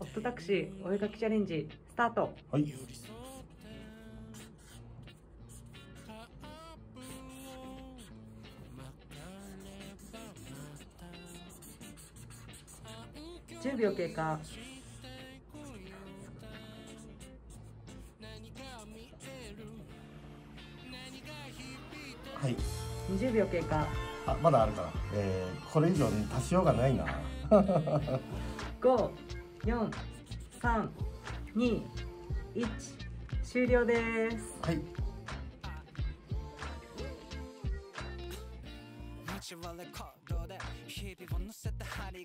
オットタクシーお絵かきチャレンジスタートはい。10秒経過はい。20秒経過あ、まだあるから。えー、これ以上に足しようがないな。5、4、3、2、1終了ですはい。で日々を乗せた針が